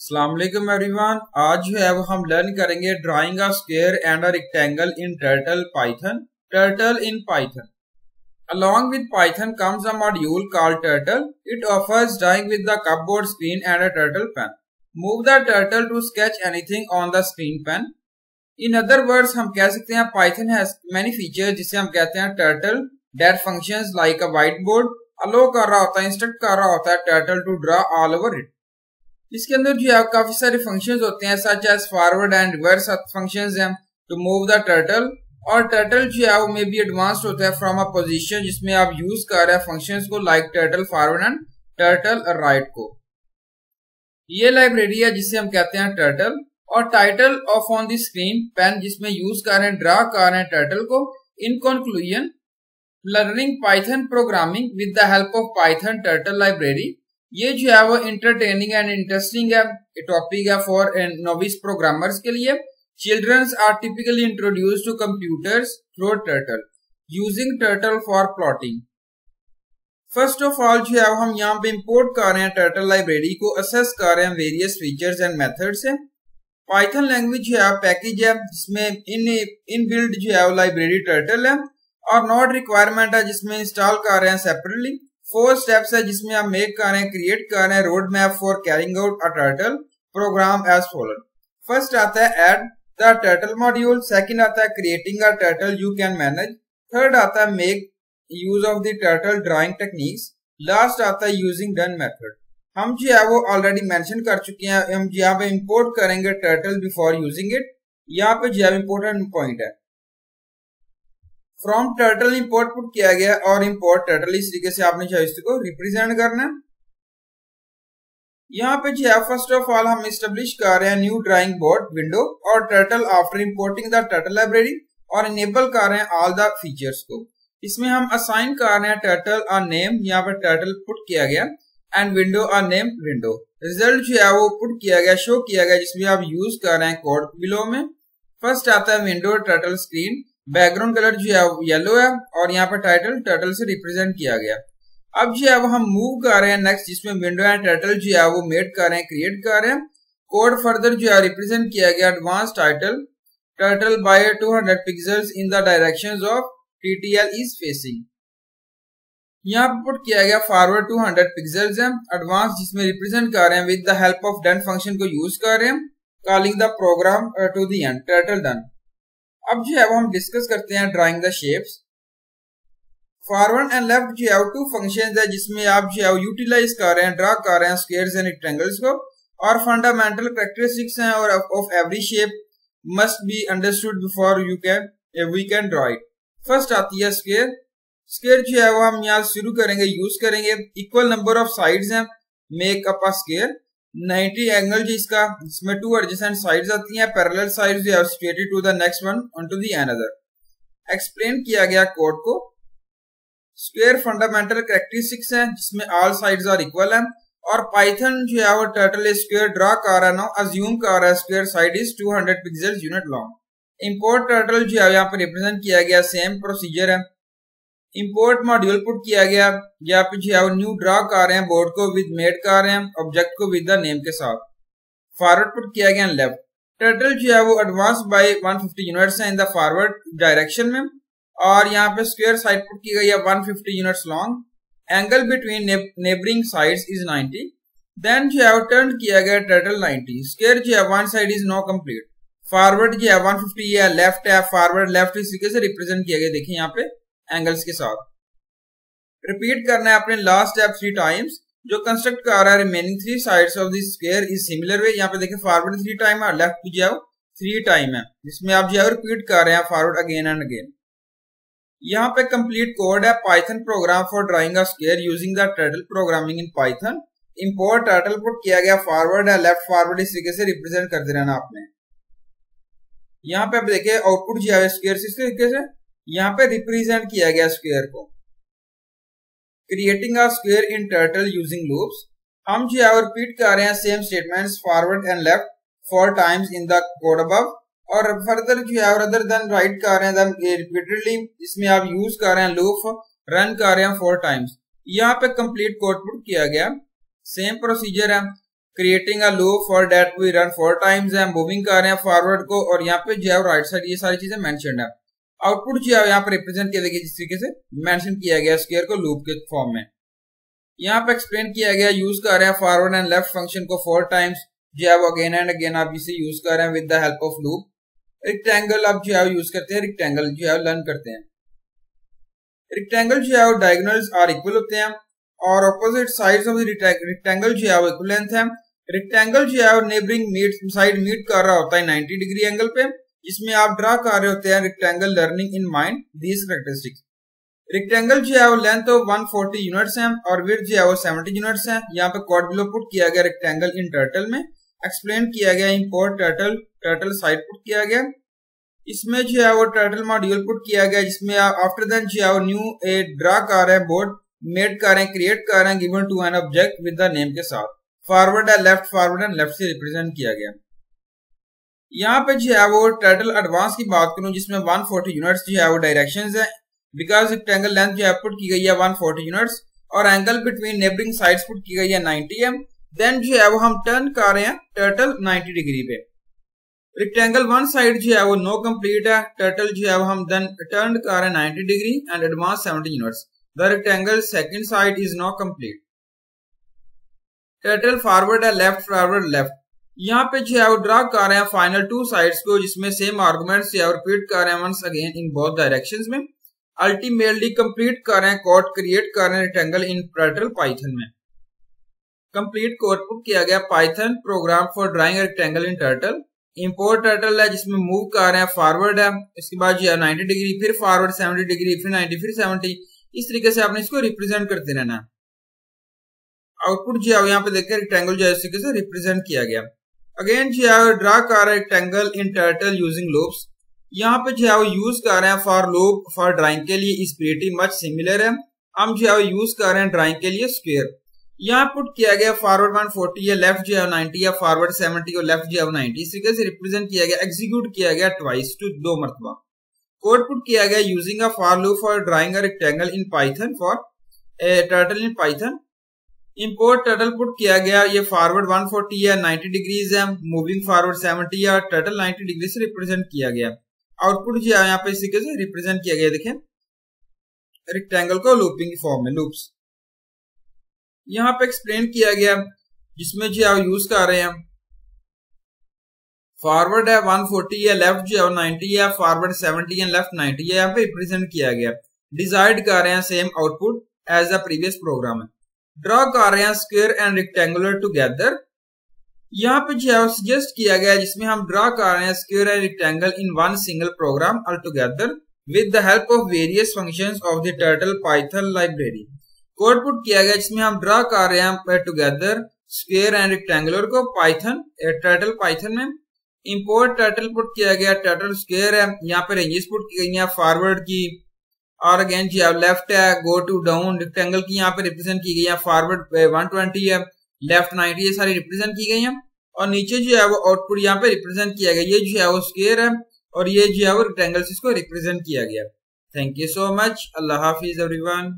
अल्लाम everyone आज जो है वो हम लर्न करेंगे drawing a square and a rectangle in turtle Python turtle in Python along with Python comes a module call turtle it offers drawing with the cupboard screen and a turtle pen move the turtle to sketch anything on the screen pen in other words हम कह सकते हैं Python has many feature जिसे हम कहते हैं turtle that function like a whiteboard allow कर रहा होता है इंस्ट्रक्ट कर रहा होता है turtle to draw all over it इसके अंदर जो है, काफ़ी सारे फ़ंक्शंस होते हैं such as forward and reverse functions हैं टू मूव द टर्टल और टर्टल जो है, वो मे बी एडवांस्ड होता है फ्रॉम अ पोजीशन जिसमें आप यूज़ कर रहे हैं फ़ंक्शंस को like turtle forward and turtle right को। ये लाइब्रेरी है जिसे हम कहते हैं टर्टल और title of on the screen pen जिसमें यूज़ कर रहे हैं ड्रा कर रहे हैं टर्टल को in conclusion learning Python programming with the help of Python turtle library ये जो है वो इंटरटेनिंग एंड इंटरेस्टिंग है टॉपिक है फॉर नोविस प्रोग्रामर्स के लिए। Childrens are typically introduce to computers through turtle using turtle for plotting first of all जो है हम यहाँ पे इंपोर्ट कर रहे हैं टर्टल लाइब्रेरी को असेस कर रहे हैं वेरियस फीचर्स एंड मेथड्स है। पाइथन लैंग्वेज जो है पैकेज है, जिसमें इन इन बिल्ड जो है लाइब्रेरी टर्टल है, और नॉट रिक्वायरमेंट है जिसमें इंस्टॉल कर रहे हैं सेपरेटली फोर स्टेप्स है जिसमें आप मेक कर रहे हैं क्रिएट कर रहे हैं road map for carrying out a turtle program as followed first आता है add the turtle module second आता है creating a turtle you can manage third आता है make use of the turtle drawing techniques last आता है using done method हम जो है वो ऑलरेडी मेंशन कर चुके हैं। हम यहाँ पे इंपोर्ट करेंगे टर्टल बिफोर यूजिंग इट यहाँ पे जो है इंपोर्टेंट पॉइंट है। फ्रॉम टर्टल इंपोर्ट पुट किया गया और इंपोर्ट टर्टल इस तरीके से आपने जो इसको रिप्रेजेंट करना है। यहाँ पे जो है फ़र्स्ट ऑफ़ ऑल हम स्टेब्लिश कर रहे हैं न्यू ड्राइंग बोर्ड विंडो और turtle after importing the turtle library और इनेबल कर रहे हैं ऑल द फीचर्स को। इसमें हम असाइन कर रहे हैं टर्टल और नेम यहाँ पे टर्टल पुट किया गया एंड विंडो और नेम विंडो रिज़ल्ट जो है वो पुट किया गया शो किया गया, जिसमें आप यूज़ कर रहे हैं कोड बिलो में। फ़र्स्ट आता है window turtle screen background colour जो है येलो है और यहाँ पर टाइटल टर्टल से रिप्रेजेंट किया गया। अब जो है वो हम मूव कर रहे हैं नेक्स्ट जिसमें विंडो एंड टर्टल जो है वो मेड कर रहे हैं क्रिएट कर रहे हैं। कोड फर्दर जो है रिप्रेजेंट किया गया advance title turtle by 200 pixels in the directions of TTL is facing यहाँ पुट किया गया फॉरवर्ड 200 पिक्सल्स है। एडवांस जिसमें रिप्रेजेंट कर रहे हैं with the help of done function को यूज़ कर रहे हैं। Calling the program to the end turtle done अब जो है वो हम डिस्कस करते हैं drawing the shapes forward and left जो है टू फ़ंक्शन है जिसमें आप जो है यूटिलाइज कर रहे हैं ड्रा कर रहे हैं स्क्वेयर्स एंड रेक्टेंगल्स को. और फंडामेंटल करेक्टरिस्टिक्स हैं और of every shape must be understood before you can we can draw it first आती है स्क्वेयर स्क्वेयर जो है वो हम यहाँ शुरू करेंगे यूज़ करेंगे. इक्वल नंबर ऑफ़ साइड्स हैं. Make up a square 90 angle जो इसका, इसमें टू एडजेसेंट साइड्स आती हैं पैरेलल साइड्स जो है situated to the next one to the another explain किया गया कोड को। स्क्वायर फंडामेंटल कैरेक्टरिस्टिक्स हैं, जिसमें ऑल साइड्स आर इक्वल हैं, और पाइथन जो है वो टर्टल स्क्वायर ड्रा कर रहा है ना अज्यूम कर रहा है square side is 200 pixel unit long import turtle जो है यहाँ पर रिप्रेजेंट किया गया सेम प्रोसीजर है। इंपोर्ट मॉड्यूल पुट किया गया। या पे जो है न्यू ड्रा कर रहे हैं बोर्ड को विद मेड कर रहे हैं ऑब्जेक्ट को विद द नेम के साथ। फॉरवर्ड पुट किया गया लेफ़्ट टर्टल जो है वो एडवांस बाय 150 यूनिट्स है इन द फॉरवर्ड डायरेक्शन में। और यहाँ पे स्क्वायर साइड पुट की गई है 150 units long angle between neighbouring sides is 90 then जो है टर्न किया गया टर्टल 90 स्क्वायर जो है one side is no complete forward जो है 150 है लेफ़्ट है फॉरवर्ड लेफ़्ट इस तरीके से रिप्रेजेंट किया गया देखिए यहाँ पे। एंगल्स के साथ। रिपीट करना है अपने लास्ट स्टेप थ्री टाइम्स जो कंस्ट्रक्ट कर रहा है remaining three sides of this square is similar way यहाँ पे देखें फॉरवर्ड थ्री टाइम है लेफ़्ट भी जाओ थ्री टाइम है, जिसमें आप जो रिपीट कर रहे हैं फॉरवर्ड अगेन एंड अगेन यहाँ पे कंप्लीट कोड है Python program for drawing a square using the turtle programming in Python import turtle put किया गया फॉरवर्ड है लेफ़्ट फॉरवर्ड इस तरीके से रिप्रेजेंट करते रहना आपने। यहाँ पे आप देखिए आउटपुट जो है स्क्वायर इस तरीके से यहाँ पे रिप्रेजेंट किया गया स्क्वेयर को। Creating a square in turtle using loops हम जो है रिपीट कर रहे हैं same statements forward and left four times in the code above और फर्दर जो है अदर देन राइट कर रहे हैं रिपीटेडली इसमें आप यूज़ कर रहे हैं लूप रन कर रहे हैं फोर टाइम्स यहाँ पे कंप्लीट कोड पुट किया गया। सेम प्रोसीजर है। Creating a loop for that we run four times है। मूविंग कर रहे हैं फॉरवर्ड को। और यहाँ पे जो है राइट साइड ये सारी चीज़ें मेंशन है। आउटपुट जो है, यहाँ पर रिप्रेजेंट किया गया जिस तरीके से मेंशन किया गया स्केयर को लूप के फॉर्म में। यहाँ पे एक्सप्लेन किया गया यूज़ कर रहे हैं फॉरवर्ड एंड लेफ़्ट फ़ंक्शन को फोर टाइम्स जो है, वो अगेन एंड अगेन आप इसे यूज़ कर रहे हैं with the help of loop rectangle आप जो है यूज़ करते हैं रिक्टेंगल जो है लर्न करते हैं। रिक्टेंगल जो है, वो डायगोनल्स आर इक्वल होते हैं। और ऑपोजिट साइड्स ऑफ़ रिक्टेंगल जो है, वो इक्वल लेंथ है। रिक्टेंगल जो है, वो नेबरिंग मीट साइड मीट कर रहा होता है 90 डिग्री एंगल पे। जिसमें आप ड्रा कर रहे होते हैं rectangle learning in mind these characteristics rectangle जो है वो लेंथ ऑफ़ 140 यूनिट्स है और विथ जो है वो 70 यूनिट्स है। यहाँ पे कोड बिलो पुट किया गया रेक्टेंगल इन टर्टल में। एक्सप्लेन किया गया import turtle turtle side put किया गया। इसमें जो है वो टर्टल मॉड्यूल पुट किया गया, जिसमें आफ्टर देन जो है वो न्यू ए ड्रा कर रहे हैं बोर्ड मेड कर रहे हैं क्रिएट कर रहे हैं given to an object with the name के साथ। फॉरवर्ड है लेफ़्ट फॉरवर्ड एंड लेफ़्ट से रिप्रेजेंट किया गया। यहाँ पे जो है वो टर्टल एडवांस की बात करूँ, जिसमें 140 यूनिट्स जो है वो डायरेक्शन है। बिकॉज़ रेक्टेंगल लेंथ जो है पुट की गई है 140 यूनिट्स और angle between neighbouring sides put की गई है 90 एम देन जो है वो हम टर्न कर रहे हैं टर्टल 90 डिग्री पे। रेक्टेंगल वन साइड जो है वो नो कंप्लीट है टर्टल जो है वो हम देन टर्न कर रहे हैं 90 degree and advance 70 units the rectangle second side is not complete turtle forward है लेफ़्ट फॉरवर्ड लेफ़्ट यहाँ पे जो है, वो ड्रा कर रहे हैं फाइनल टू साइड्स को, जिसमें सेम आर्गुमेंट से रिपीट कर रहे हैं once again in both directions में। अल्टीमेटली कंप्लीट कर रहे हैं कोड क्रिएट कर रहे हैं रेक्टेंगल इन टर्टल पाइथन में। कंप्लीट कोड पुट किया गया Python program for drawing rectangle in turtle import turtle है, जिसमें मूव कर रहे हैं फॉरवर्ड है। इसके बाद जो है 90 डिग्री फिर फॉरवर्ड 70 डिग्री फिर 90 फिर 70 इस तरीके से आपने इसको रिप्रेजेंट करते रहना। आउटपुट जो है यहाँ पे देखिए रेक्टेंगल जो है इस तरीके से रिप्रेजेंट किया गया। अगेन जो है ड्रा कर रहे rectangle in turtle using loops यहाँ पे जो है वो यूज़ कर रहे हैं फॉर लूप फॉर ड्राइंग के लिए इस प्रीटी मच सिमिलर है। हम जो है वो यूज़ कर रहे हैं ड्राइंग के लिए स्क्वेयर यहाँ पुट किया गया फॉरवर्ड 140 है लेफ़्ट जो है 90 है फॉरवर्ड 70 और लेफ़्ट जो है 90 इस तरीके से रिप्रेजेंट किया गया एग्जीक्यूट किया गया ट्वाइस टू दो मरतबा। कोड पुट किया गया using a for loop for drawing a rectangle in Python for turtle in Python import turtle put किया गया, ये फॉरवर्ड 140 है 90 डिग्रीज है मूविंग फॉरवर्ड 70 है टर्टल 90 डिग्री से रिप्रेजेंट किया गया। आउटपुट जो है, यहाँ पे इसी से रिप्रेजेंट किया गया देखें। रेक्टेंगल को लूपिंग फॉर्म में लूप्स यहाँ पे एक्सप्लेन किया गया, जिसमें जो है यूज़ कर रहे हैं। फॉरवर्ड है 140 है लेफ़्ट जो है 90 है फॉरवर्ड 70 है लेफ़्ट 90 है, यहाँ पे रिप्रेजेंट किया गया। डिजाइड कर रहे हैं same output as the previous program है। ड्रॉ कर रहे हैं स्क्वेयर एंड रेक्टेंगुलर टुगेदर यहाँ पे जो है सजेस्ट किया गया है, जिसमें हम ड्रॉ कर रहे हैं square and rectangle in one single program all together with the help of various functions of the turtle Python library code put किया गया जिसमें हम ड्रॉ कर रहे हैं टुगेदर स्क्वेयर एंड रेक्टेंगुलर को पाइथन टर्टल पाइथन में। इम्पोर्ट टर्टल पुट किया गया टर्टल स्क्वेयर है। यहाँ पे रेंजेस पुट की गई हैं फॉरवर्ड की। और अगेन जी आप लेफ़्ट है गो टू डाउन रेक्टेंगल की यहाँ पे रिप्रेजेंट की गई है फॉरवर्ड वन ट्वेंटी है लेफ़्ट नाइनटी ये सारी रिप्रेजेंट की गई है, और नीचे जो है वो आउटपुट यहाँ पे रिप्रेजेंट किया गया, ये जो है वो स्केयर है, और ये जो है वो रेक्टेंगल इसको रिप्रेजेंट किया गया थैंक यू सो मच अल्लाह हाफिज एवरीवन